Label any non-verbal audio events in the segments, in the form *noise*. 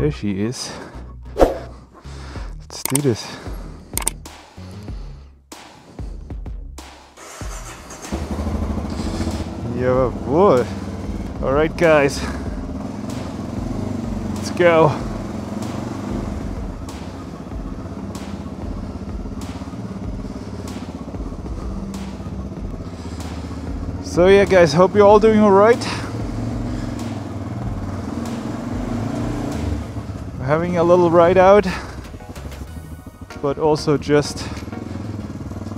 There she is. Let's do this. Yeah, boy. All right, guys. Let's go. So yeah, guys. Hope you're all doing all right. Having a little ride out, but also just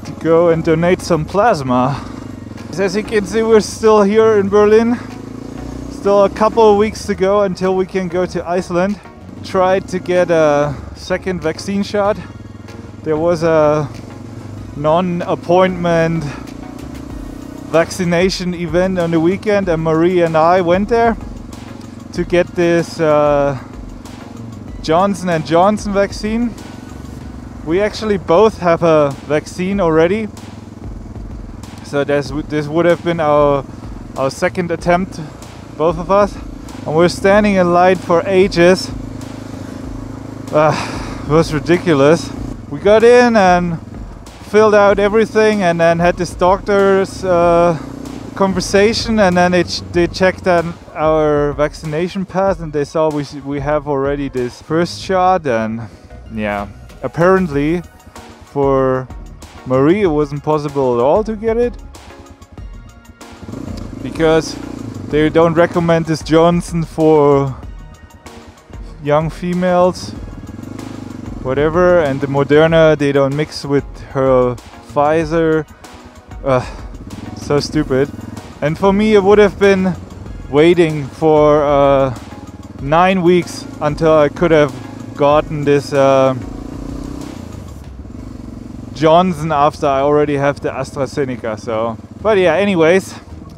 to go and donate some plasma. As you can see, we're still here in Berlin. Still a couple of weeks to go until we can go to Iceland. Tried to get a second vaccine shot. There was a non appointment vaccination event on the weekend, and Marie and I went there to get this uh, Johnson and Johnson vaccine. We actually both have a vaccine already, so this this would have been our our second attempt, both of us, and we're standing in line for ages. Uh, it was ridiculous. We got in and filled out everything, and then had this doctor's uh, conversation, and then they, they checked on our vaccination pass, and they saw we we have already this first shot, and yeah, apparently for Marie, it wasn't possible at all to get it because they don't recommend this Johnson for young females, whatever, and the Moderna they don't mix with her Pfizer. Uh, so stupid. And for me, it would have been waiting for uh, nine weeks until I could have gotten this. Uh, Johnson after I already have the AstraZeneca. So, but yeah, anyways,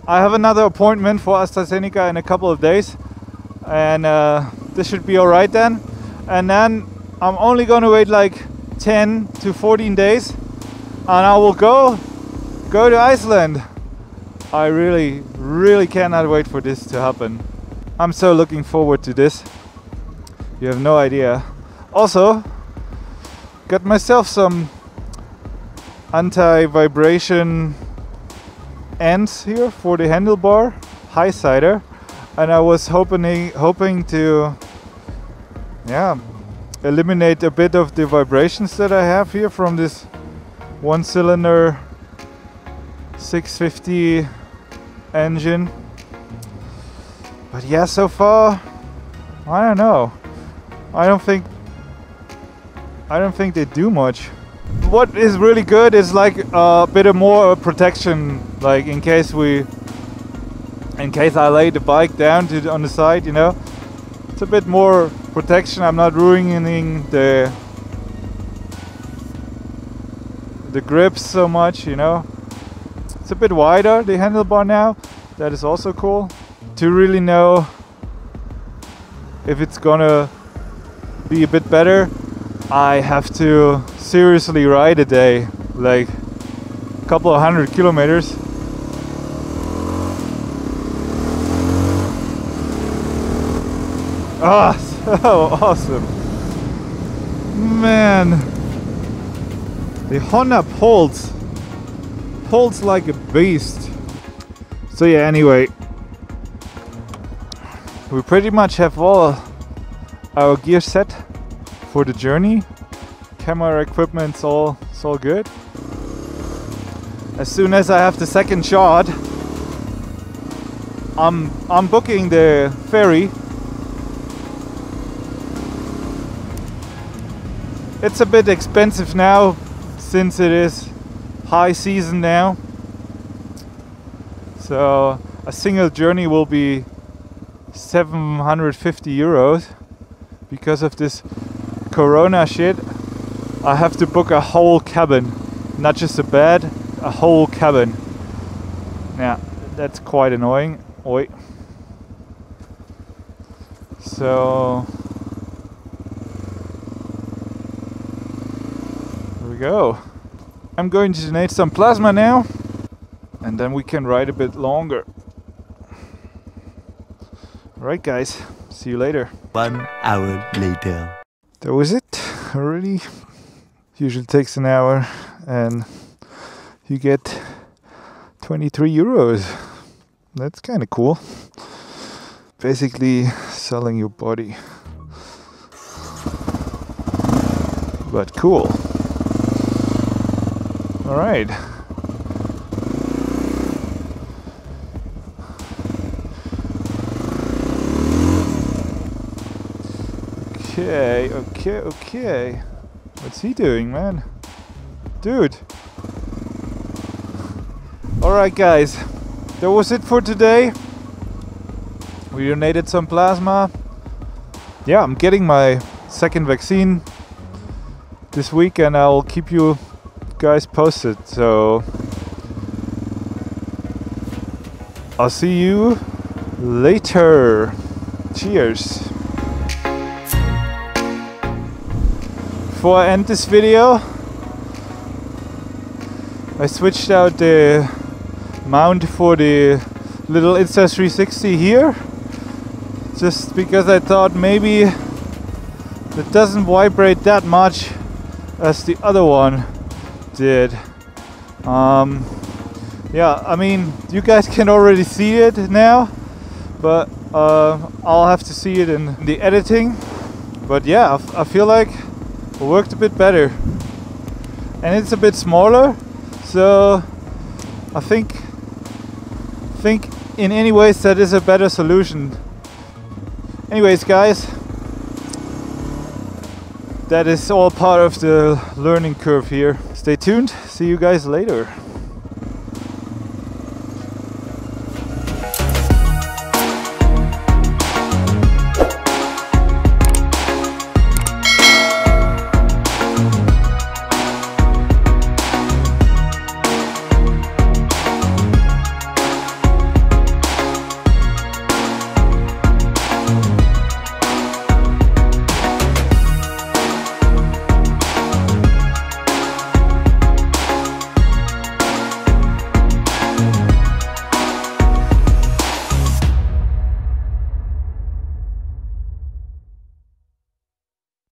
I have another appointment for AstraZeneca in a couple of days, and uh, this should be all right then. And then I'm only to wait like 10 to 14 days, and I will go go to Iceland. I really, really cannot wait for this to happen. I'm so looking forward to this. You have no idea. Also, got myself some anti-vibration ends here for the handlebar Highsider and I was hoping hoping to yeah eliminate a bit of the vibrations that I have here from this one cylinder 650 engine but yeah so far I don't know I don't think I don't think they do much what is really good is like a bit of more protection, like in case we, in case I lay the bike down to on the side, you know, it's a bit more protection. I'm not ruining the the grips so much, you know. It's a bit wider the handlebar now. That is also cool to really know if it's gonna be a bit better. I have to seriously ride a day, like a couple of hundred kilometers. Ah, oh, *laughs* so awesome. Man, the Honda pulls, pulls like a beast. So yeah, anyway, we pretty much have all our gear set for the journey camera equipment's all it's all good. As soon as I have the second shot, I'm I'm booking the ferry. It's a bit expensive now since it is high season now. So a single journey will be 750 euros because of this corona shit I have to book a whole cabin, not just a bed, a whole cabin. Yeah, that's quite annoying. Oi. So here we go. I'm going to donate some plasma now, and then we can ride a bit longer. Alright guys, see you later. One hour later. That was it already. Usually takes an hour and you get 23 euros. That's kind of cool. Basically selling your body. But cool. Alright. Okay, okay, okay. What's he doing, man? Dude. Alright, guys. That was it for today. We donated some plasma. Yeah, I'm getting my second vaccine this week and I'll keep you guys posted. So I'll see you later. Cheers. Before I end this video, I switched out the mount for the little Insta360 here just because I thought maybe it doesn't vibrate that much as the other one did. Um, yeah, I mean, you guys can already see it now, but uh, I'll have to see it in the editing. But yeah, I feel like it worked a bit better. And it's a bit smaller, so I think think in any ways that is a better solution. Anyways, guys, that is all part of the learning curve here. Stay tuned. See you guys later.